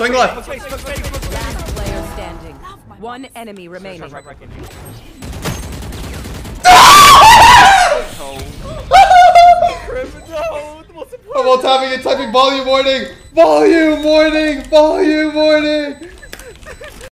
swing left. Last player standing. One enemy remaining. I'm all tapping and typing volume warning! Volume warning! Volume warning!